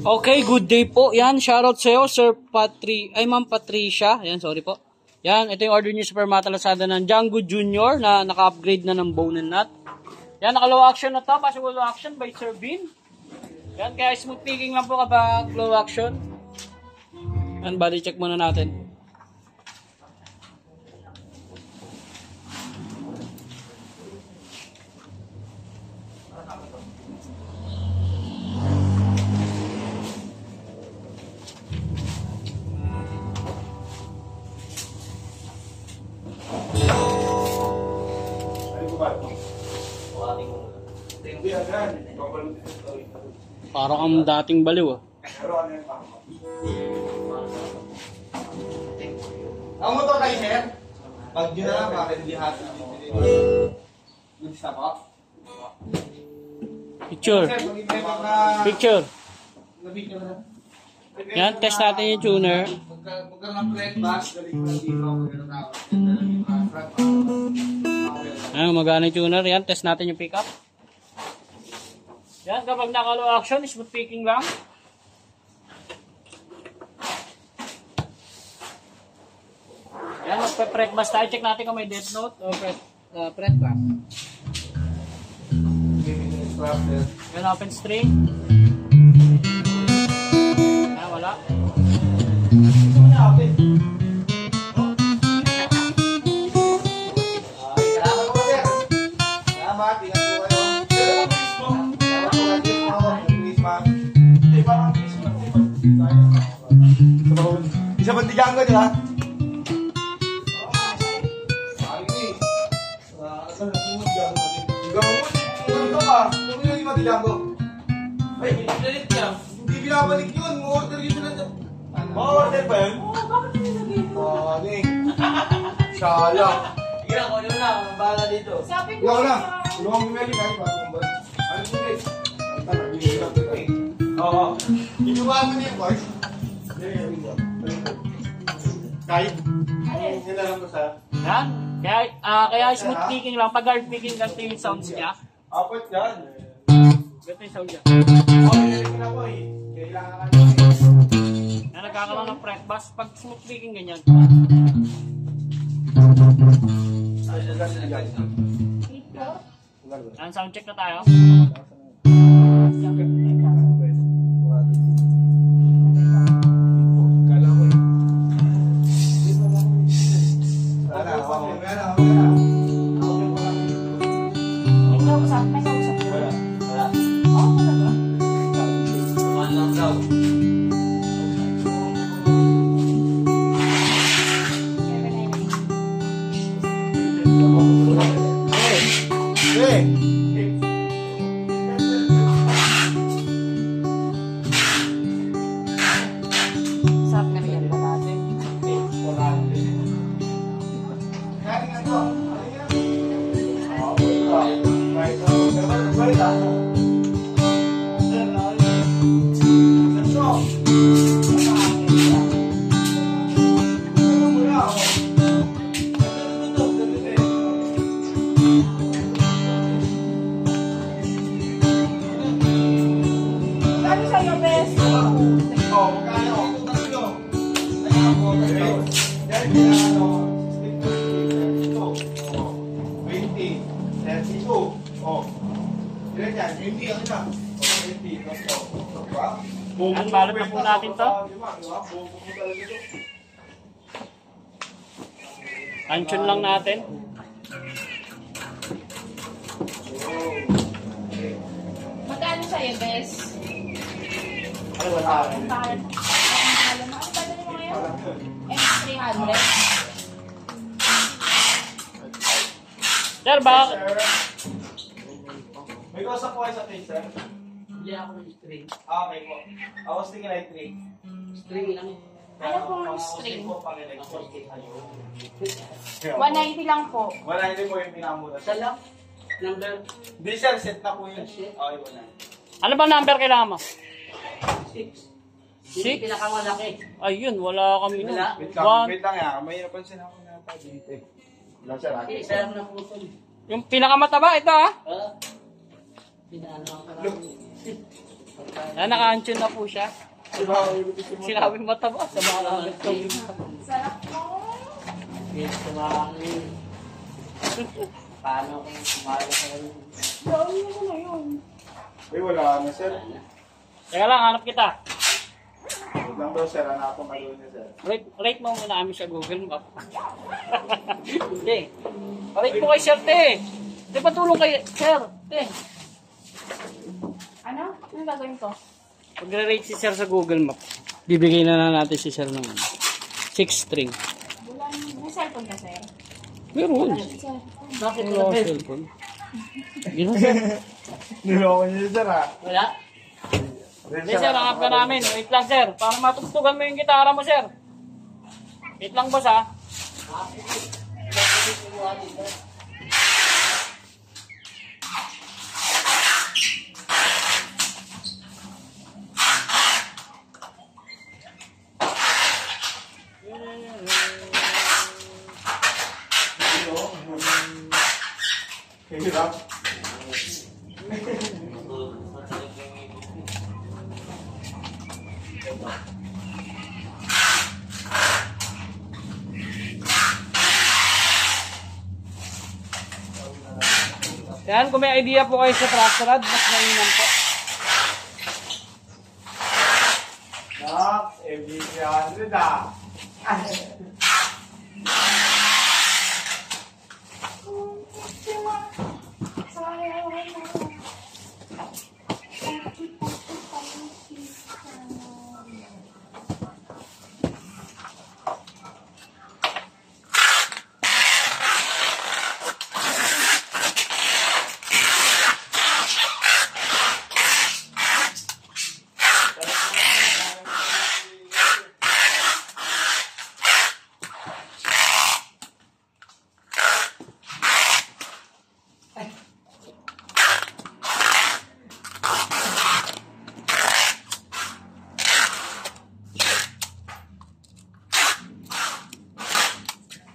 Okay, good day po. Yan, shoutout sa'yo, Sir Patri, ay Ma'am Patricia. Yan, sorry po. Yan, ito yung order niyo sa Permata Lazada ng Django Junior na naka-upgrade na ng bone and nut. Yan, naka-low action na to. Possible low action by Sir Bean. Yan, kaya smooth picking lang po kapag low action. Yan, body check muna natin. Parang ang dating baliw ah. Ang motor kayo, sir? Pag yun na lang, bakit hindi hati dito? Po? Picture. Picture. Nabigyan na. Yan, test natin yung tuner. Pagka plate bash, galing na dito ako meron na ako. Ayan, magana yung tuner. Yan, test natin yung pickup. Yan, kapag naka-low action, smooth picking lang. Yan, magpe-pret bus tayo. Check natin kung may death note o pret, uh, pret bus. Yan, open string. Yan, wala. Salamat tigang ko? Ay, hindi binabalik yun. Order yun na. Ma-order ba yun? Oo, bakit Ah, ni. Shala. Sige na, kunin mo na. Bahala dito. Sabi ko, Ikaw na. Tulungan mo Meli kahit pa kung ba. Ano po eh? Ang tala, binilang ko eh. Oo. Mo niya, boys. Kahit nilalang ko sa Yan. Kaya, ah, kaya smooth picking lang. Pag hard picking, ganito yung sounds niya. apat yan. Ganito yung sound niya. Nilalang na po eh. Kailangan ka na. Na nagkakaroon ng fret bus. Pag smooth picking, ganyan. Yan, sound check na tayo. Sabi sa'yo, best. Yan, balot na po natin to. Tension lang natin. Magkano sa'yo, best? Ang tahal mo. Ano ba mo ngayon? M300. Sir, baka... May kausap po kayo sa taser? Hindi ako nag-string. Ah, okay po. I was thinking like three. String lang. Ano pong Pero, string? po pang electric. 190 lang po. Wala, hindi po yung pinamura. Lang. Number Hindi sir, set na po yun. Okay, wala. Ano ba number kailangan mo? 6. Six? Yung pinakamalaki. Ayun, wala kami nun. Wala. Wait lang, One. wait lang ya. May napansin ako na pa dito eh. Wala sir, ah. Isa lang na puso. Yung pinakamataba, ito ah. Ah. Pinaano ako lang. Yan, naka-antion na po siya. Sinabing mataba sa mga agad ko. Sarap mo. Yes, tumangin. Paano kung sumalo sa ganun? Dami mo na yun. Ay, wala na, sir. Teka lang, hanap kita. Huwag lang daw, sir. Ka doon niya, sir. Rate, rate mo muna kami sa Google Map. Hindi. Rate mo kay Sir, te. Te, patulong kay Sir, te. Ano? Ano gagawin ko? Pagre-rate si Sir sa Google Map, bibigay na na natin si Sir ng 6 string. Wala May cellphone ka, sir? Meron. Bakit Wala cellphone. Sir. Niloko niyo, sir, ha? Wala? Hindi, Sir, hanap ka namin. Wait lang, Sir. Para matugtugan mo yung gitara mo, Sir. Wait lang, boss, ha. Hirap. Yan, kung may idea po kayo sa Tractorad, mas mainam po. Nak, MBC 100, ah.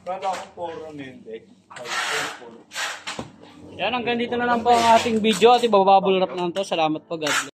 Kala ko puro puro. Yan, hanggang dito na lang po ang ating video at ibababble wrap na to. Salamat po, God bless.